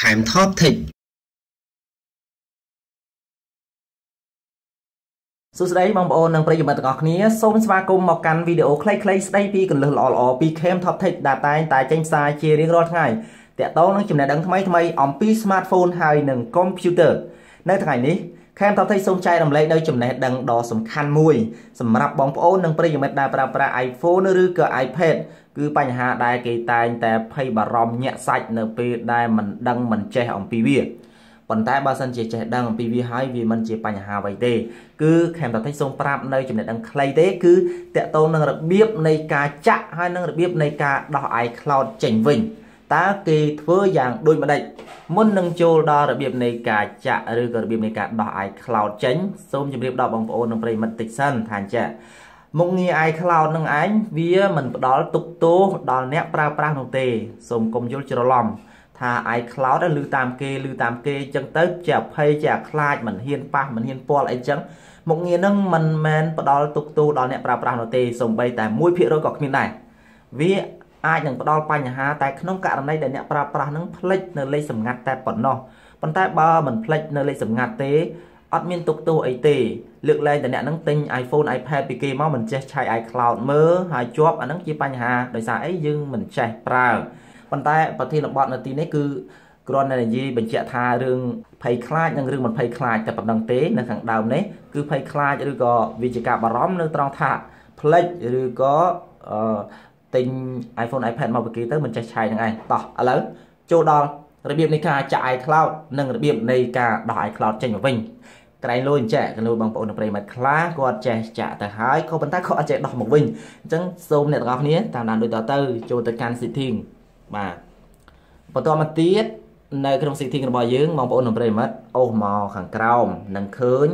ខេម Top Tech សួស្តីបងប្អូននិងប្រិយមិត្តទាំងអស់គ្នាសូមស្វាគមន៍មកកាន់វីដេអូខ្លីៗស្ដីពីកន្លឹះល្អៗពី Cam Top Tech ដែលតែងតែចេញផ្សាយជារៀងរាល់ថ្ងៃតាក់ទងនឹងចំណេះដឹងថ្មីៗអំពី Smartphone ហើយនិង Computer នៅថ្ងៃនេះ ខេមតថៃសូមចែករំលែកនៅចំណេះដឹងដ៏សំខាន់មួយសម្រាប់បងប្អូននិងប្រិយមិត្តដែលប្រើប្រាស់ iPhone ឬក៏ iPad គឺបញ្ហាដែលគេតែងតែភ័យបារម្ភញាក់សាច់នៅពេលដែលមិនដឹងមិនចេះអំពីវាប៉ុន្តែបើសិនជាចេះដឹងអំពីវាហើយវាមិនជាបញ្ហាអ្វីទេ គឺខេមតថៃសូមប្រាប់នៅចំណេះដឹងខ្លីទេគឺតកតងនឹងរបៀបនៃការចាក់ហើយនិងរបៀបនៃការដោះ iCloud ចេញវិញ តើគេធ្វើយ៉ាងដូចម្ដេចមុននឹងចូលដល់របៀបនៃការចាក់ឬក៏របៀបនៃការដោះ iCloud ចេញសូមជម្រាបដល់បងប្អូននិងប្រិយមិត្តតិចសិនថាអញ្ចឹងមុខងារ iCloud នឹងឯងវាមិនផ្ដល់ទុកទោសដល់អ្នកប្រើប្រាស់នោះទេសូមកុំយល់ច្រឡំថា iCloud ឮតាមគេឮតាមគេអញ្ចឹងទៅជាអភ័យជាអាខ្លាចមិនហ៊ានប៉ះមិនហ៊ានពាល់អីចឹងមុខងារនឹងមិនមែនផ្ដល់ទុកទោសដល់អ្នកប្រើប្រាស់នោះទេសូម្បីតែ1%ក៏គ្មានដែរវា អាចនឹងផ្ដល់បញ្ហាតែក្នុងករណីដែលអ្នកប្រើប្រាស់នឹងផ្លិចនៅលេខសម្ងាត់តែប៉ុណ្ណោះប៉ុន្តែបើមិនផ្លិចនៅលេខសម្ងាត់ទេអត់មានទុកទោសអីទេលើកលែងតែអ្នកនឹងទិញ iPhone iPad ពីគេមកមិនចេះឆាយ iCloud មើលហើយជាប់អានឹងជាបញ្ហាដោយសារអីយើងមិនចេះប្រើប៉ុន្តែប្រធានបទនៅទីនេះគឺគ្រាន់តែនិយាយបញ្ជាក់ថារឿងភ័យខ្លាចនិងរឿងមិនភ័យខ្លាចតែប៉ុណ្្នឹងទេនៅខាងដើមនេះគឺភ័យខ្លាចឬក៏វាជាការបារម្ភនៅត្រង់ថាផ្លិចឬក៏អឺ ទិញ iPhone iPad មកពីគេទៅមិនចេះឆាយនឹងឯងតោះឥឡូវចូលដល់របៀបនៃការចាក់ iCloud និងរបៀបនៃការដោះ iCloud ចេញមកវិញក្រែងលុយចាក់កលូបងប្អូនប្រិមត្តខ្លះគាត់ចេះចាក់ទៅហើយក៏ប៉ុន្តែគាត់អត់ចេះដោះមកវិញអញ្ចឹងសូមអ្នកទាំងអស់គ្នាតាមដានដូចតទៅចូលទៅកាន់ setting បាទបន្តមកទៀតនៅក្នុង setting របស់យើងបងប្អូនប្រិមត្តអូសមកខាងក្រោមនឹងឃើញ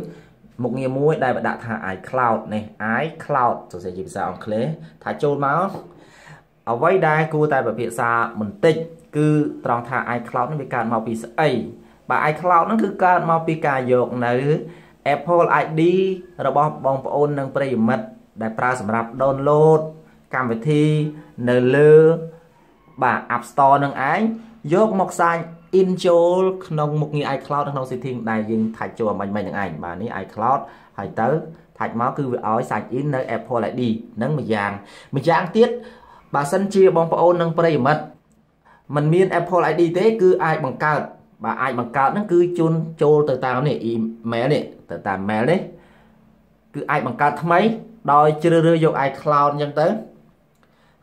មុខងារមួយដែលបដាក់ថា iCloud នេះ iCloud សរសេរជាភាសាអង់គ្លេសថាចូលមក អ្វីដែលគួរតែពិភាក្សាបន្តិចគឺត្រង់ថា iCloud នេះវាកើតមកពីស្អីបាទ iCloud ហ្នឹងគឺកើតមកពីការយកនៅ Apple ID របស់បងប្អូននិងប្រិយមិត្តដែលប្រើសម្រាប់ download កម្មវិធីនៅលើ បាទ App Store នឹងឯងយកមកសាញ in ចូលក្នុងមុខងារ iCloud ក្នុង setting ដែលយើងថាច់ចូលអាមិញមិញនឹងឯងបាទនេះ iCloud ហើយទៅថាច់មកគឺវាឲ្យ sign in នៅ Apple ID នឹងម្យ៉ាងម្យ៉ាងទៀត បើសិនជាបងប្អូននិងប្រិយមិត្តมันមាន Apple ID ទេ គឺអាចបង្កើតបាទអាចបង្កើតហ្នឹងគឺជូនចូលទៅតាមនេះ email នេះទៅតាម mail នេះគឺអាចបង្កើតថ្មី ដោយជ្រើសរើសយក iCloud អញ្ចឹងទៅ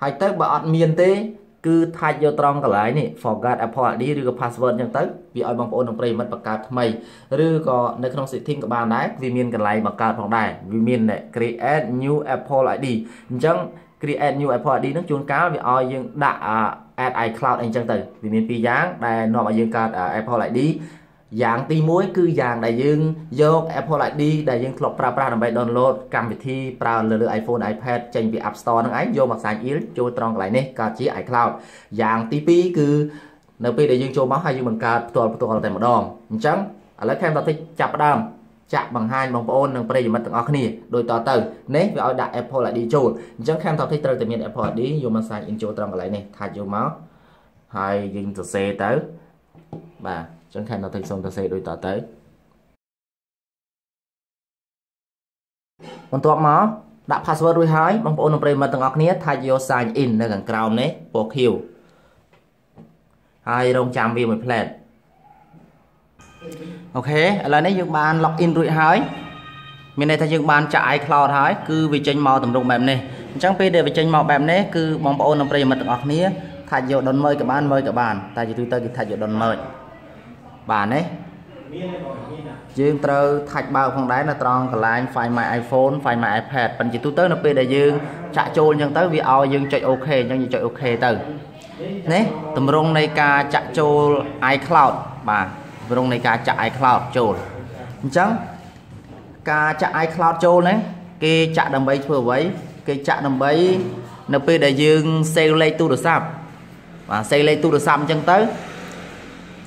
ហើយទៅបើអត់មានទេ គឺថាច់យកត្រង់កន្លែងនេះ forget Apple ID ឬក៏ password អញ្ចឹងទៅវាឲ្យបងប្អូននិងប្រិយមិត្តបង្កើតថ្មីឬក៏នៅក្នុង setting ក៏បានដែរវាមានកន្លែងបង្កើតផងដែរវាមាន create new Apple ID អញ្ចឹង create new Apple ID នឹងជួនកាលវាឲ្យយើងដាក់ add iCloud អីចឹងទៅវាមានពីរយ៉ាងដែលនាំឲ្យយើងកើត Apple ID យ៉ាងទី1គឺយ៉ាងដែលយើងយក Apple ID ដែលយើងធ្លាប់ប្រើប្រាស់ដើម្បី download កម្មវិធីប្រើលើលើ iPhone iPad ចេញពី App Store ហ្នឹងឯងយកមកសាញ il ចូលត្រង់កន្លែងនេះកើតជា iCloud យ៉ាងទី2គឺនៅពេលដែលយើងចូលមកហើយយើងបង្កើតផ្ទាល់ផ្ទាល់តែម្ដងអញ្ចឹងឥឡូវ Cam តតិចចាប់ផ្ដើម ចាក់បង្ហាញបងប្អូននិងប្រិយមិត្តទាំងអស់គ្នាដូចតទៅនេះវាឲ្យដាក់ Apple ID ចូលអញ្ចឹងខាងតតិចត្រូវតែមាន Apple ID យកមក sign in ចូលត្រង់កន្លែងនេះថាច់យកមកហើយយើងសរសេរទៅបាទអញ្ចឹងខាងតតិចសូមសរសេរដូចតទៅបន្ទាប់មកដាក់ password រួចហើយបងប្អូននិងប្រិយមិត្តទាំងអស់គ្នាថាច់យក sign in នៅខាងក្រោមនេះពណ៌ខៀវហើយរងចាំវាមួយផ្លែត អូខេឥឡូវនេះយើងបាន log in រួចហើយមានន័យថាយើងបានចាក់ iCloud ហើយគឺវាចេញមកតម្រង់បែបនេះអញ្ចឹងពេលដែលវាចេញមកបែបនេះគឺបងប្អូននិងប្រិយមិត្តទាំងអស់គ្នាថាច់យកដុនមើលក៏បានមើលក៏បាន តែជាទូទៅគេថាច់យកដុនមើលបាទនេះយើងត្រូវថាច់បើកផងដែរនៅត្រង់កន្លែង Find My iPhone Find My iPad ប៉ុន្តែជាទូទៅនៅពេលដែលយើងចាក់ចូលអញ្ចឹងទៅវាឲ្យយើងចុច OK អញ្ចឹងយើងចុច OK ទៅនេះតម្រង់នៃការចាក់ចូល iCloud បាទ ទម្រង់នៃការចាក់ iCloud ចូលអញ្ចឹងការចាក់ iCloud ចូលហ្នឹងគេចាក់ដើម្បីធ្វើអ្វីគេចាក់ដើម្បីនៅពេលដែលយើង save លេខទូរស័ព្ទបាទ save លេខទូរស័ព្ទអញ្ចឹងទៅ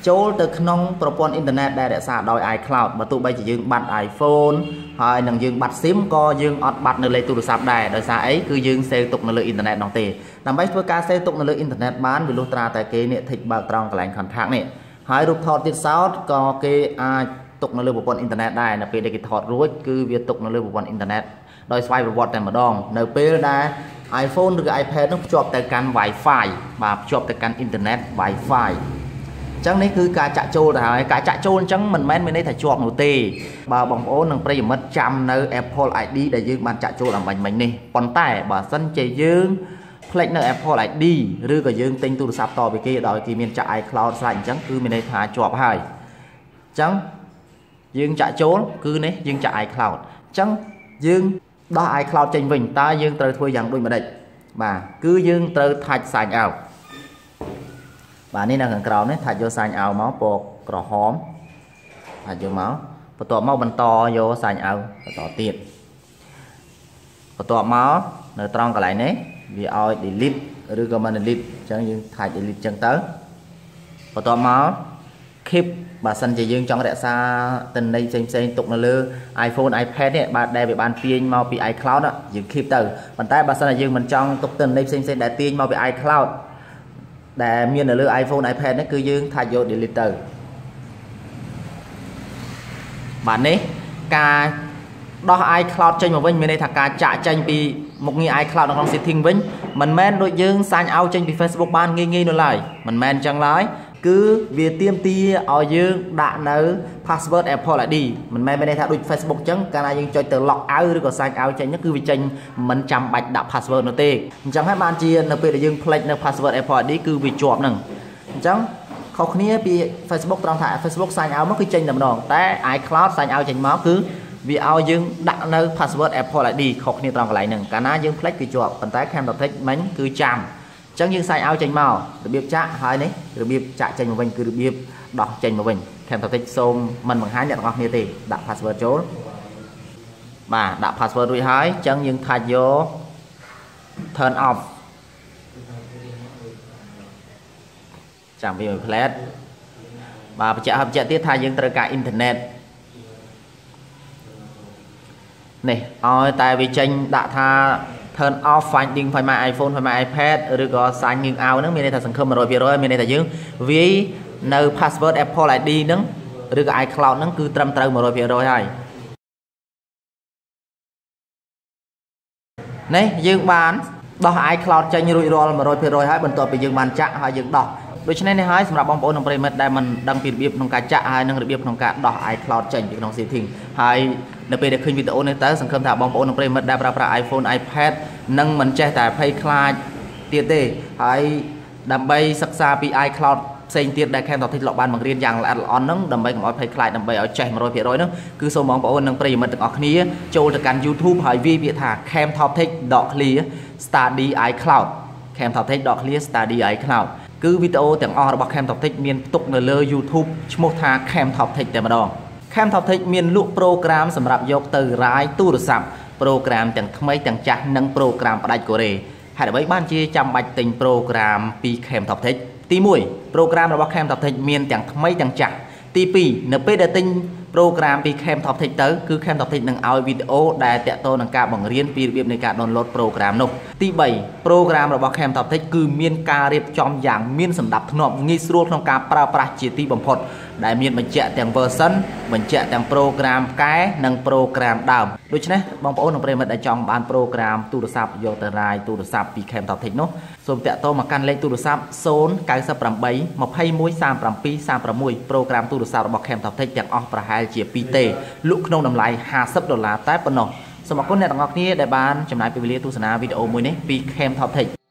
ចូលទៅក្នុងប្រព័ន្ធអ៊ីនធឺណិតដែលរក្សាដោយ iCloud បើទោះបីជាយើងបាត់ iPhone ហើយនឹងយើងបាត់ SIM ក៏យើងអត់បាត់នៅលេខទូរស័ព្ទដែរដោយសារអីគឺយើង save ទុកនៅលើអ៊ីនធឺណិតនោះទេដើម្បីធ្វើការ save ទុកនៅលើអ៊ីនធឺណិតបានវាលុះត្រាតែគេនេះ tick បើកត្រង់កន្លែង contact នេះ ហើយរូបថតទៀតសោតក៏គេអាចទុកនៅលើប្រព័ន្ធអ៊ីនធឺណិតដែរនៅពេលដែលគេថតរួចគឺវាទុកនៅលើប្រព័ន្ធអ៊ីនធឺណិតដោយស្វ័យប្រវត្តិតែម្ដង នៅពេលដែល iPhone ឬក៏ iPad នោះភ្ជាប់ទៅកាន់ Wi-Fi បាទភ្ជាប់ទៅកាន់អ៊ីនធឺណិត Wi-Fi អញ្ចឹងនេះគឺការចាក់ចូលទៅហើយការចាក់ចូលអញ្ចឹងមិនមែនមានន័យថាជាប់នោះទេបើបងប្អូននិងប្រិយមិត្តចាំនៅ Apple ID ដែលយើងបានចាក់ចូលអំបញ្ញមិញនេះប៉ុន្តែបើសិនជាយើង ផ្លេចនៅ Apple ID ឬក៏យើងទិញទូរស័ព្ទតពីគេដោយគេមានចាក់ iCloud ស្រេចអញ្ចឹងគឺមានន័យថាជាប់ហើយអញ្ចឹងយើងចាក់ចូលគឺនេះយើងចាក់ iCloud អញ្ចឹងយើងដោះ iCloud ចេញវិញតើយើងត្រូវធ្វើយ៉ាងដូចម្ដេចបាទគឺយើងត្រូវ touch sign out បាទនេះនៅខាងក្រោមនេះថាច់យកសាញ់អោមកពណ៌ក្រហមថាច់យកមកបន្ទាប់មកបន្តយកសាញ់អោបន្តទៀតបន្ទាប់មកនៅត្រង់កន្លែងនេះ វាឲ្យ delete ឬក៏មិន delete អញ្ចឹងយើងថាច់ delete អញ្ចឹងទៅបន្ទាប់មក keep បើសិនជាយើងចង់រក្សាទិន្នន័យផ្សេងផ្សេងទុកនៅលើ iPhone iPad នេះបាទដែលវាបានទាញមកពី iCloud យើង keep ទៅប៉ុន្តែបើសិនជាយើងមិនចង់ទុកទិន្នន័យផ្សេងផ្សេងដែលទាញមកពី iCloud ដែលមាននៅលើ iPhone iPad នេះគឺយើងថាច់យក delete ទៅបាទនេះការ ដោះ iCloud ចេញមកវិញមានន័យថាការចាក់ចេញពីមុខងារ iCloud នៅក្នុង setting វិញមិនមែនដូចយើងសាញ់ឲ្យចេញពី Facebook បានងាយងាយនោះឡើយមិនមែនអញ្ចឹងឡើយគឺវាទៀមទាឲ្យយើងដាក់នៅ password Apple ID មិនមែនមានន័យថាដូច Facebook អញ្ចឹងកាលណាយើងចុចទៅ log out ឬក៏ sign out ចេញគឺវាចេញមិនចាំបាច់ដាក់ password នោះទេអញ្ចឹងហើយបានជានៅពេលដែលយើងផ្លេចនៅ password Apple ID គឺវាជាប់ហ្នឹងអញ្ចឹងខុសគ្នាពី Facebook ត្រង់ថា Facebook sign out មកគឺចេញតែម្ដងតែ iCloud sign out ចេញមកគឺ វាឲ្យយើងដាក់នៅ password Apple ID ខុសគ្នាត្រង់កន្លែងហ្នឹងកាលណាយើងផ្លេចគឺជាប់ប៉ុន្តែ Camtech មិញគឺចាំអញ្ចឹងយើងសាយឲ្យចេញមករបៀបចាក់ហើយនេះរបៀបចាក់ចេញមកវិញគឺរបៀបដោះចេញមកវិញ Camtech សូមមិនបង្ហាញអ្នកទាំងអស់គ្នាទេដាក់ password ចូលបាទដាក់ password រួចហើយអញ្ចឹងយើងថាច់យក turn off ចាំវាមួយផ្លែតបាទបញ្ជាក់ហើយបញ្ជាក់ទៀតថាយើងត្រូវការអ៊ីនធឺណិត នេះឲ្យតែវាចេញដាក់ថា turn off finding find my iPhone find my iPad ឬក៏ signing out ហ្នឹងមានន័យថាសង្ឃឹម100%មានន័យថាយើងវាយនៅ password Apple ID ហ្នឹងឬក៏ iCloud ហ្នឹងគឺត្រឹមត្រូវ100%ហើយនេះយើងបានដោះ iCloud ចេញរួចរាល់100%ហើយបន្ទាប់ពីយើងបានចាក់ហើយយើងដោះដូច្នេះនេះហើយសម្រាប់បងប្អូននិងប្រិមិត្តដែលមិនដឹងពីរបៀបក្នុងការចាក់ហើយនិងរបៀបក្នុងការដោះ iCloud ចេញពីក្នុង setting ហើយ នៅពេលដែលឃើញវីដេអូនេះទៅសង្ឃឹមថាបងប្អូននិងប្រិមិត្តដែលប្រើប្រាស់ iPhone iPad នឹងមិនចេះតែភ័យខ្លាចទៀតទេហើយដើម្បីសិក្សាពី iCloud ផ្សេងទៀតដែល Cam Top Tech លោកបានបង្រៀនយ៉ាងល្អិតល្អន់ហ្នឹងដើម្បីកុំឲ្យភ័យខ្លាចដើម្បីឲ្យចេះ100%ហ្នឹងគឺសូមបងប្អូននិងប្រិយមិត្តទាំងអស់គ្នាចូលទៅកាន់ YouTube ហើយវាយពាក្យថា Cam Top Tech .clear study iCloud Cam Top Tech .clear study iCloud គឺវីដេអូទាំងអស់របស់ Cam Top Tech មានផ្ទុកនៅលើ YouTube ឈ្មោះថា Cam Top Tech តែម្ដង Cam Top Tech មានលក់ប្រូក្រាមសម្រាប់យកទៅរាយទូរស័ព្ទប្រូក្រាមទាំងថ្មីទាំងចាស់និងប្រូក្រាមផ្ដាច់កូរ៉េហេតុអ្វីបានជាចាំបាច់ទិញប្រូក្រាមពី Cam Top Tech ទី1ប្រូក្រាមរបស់ Cam Top Tech មានទាំងថ្មីទាំងចាស់ទី2នៅពេលដែលទិញប្រូក្រាមពី Cam Top Tech ទៅគឺ Cam Top Tech នឹងឲ្យវីដេអូដែលតាក់ទងនឹងការបង្រៀនពីរបៀបនៃការ download ប្រូក្រាមនោះទី3ប្រូក្រាមរបស់ Cam Top Tech គឺមានការរៀបចំយ៉ាងមានសណ្ដាប់ធ្នាប់ងាយស្រួលក្នុងការប្រើប្រាស់ជាទីបំផុត ដែលមានបញ្ជាក់ទាំង version បញ្ជាក់ទាំងប្រូក្រាមកែនិងប្រូក្រាមដើមដូច្នេះបងប្អូននិងប្រិយមិត្តដែលចង់បានប្រូក្រាមទូរស័ព្ទយកទៅរាយទូរស័ព្ទពី Cam Top Tech នោះសូមតាក់ទងមកកាន់លេខទូរស័ព្ទ098 21 37 36ប្រូក្រាមទូរស័ព្ទរបស់ Cam Top Tech ទាំងអស់ប្រហែលជា2ទេលក់ក្នុងតម្លៃ50ដុល្លារតែប៉ុណ្ណោះសូមអរគុណអ្នកទាំងអស់គ្នាដែលបានចំណាយពេលវេលាទស្សនាវីដេអូមួយនេះពី Cam Top Tech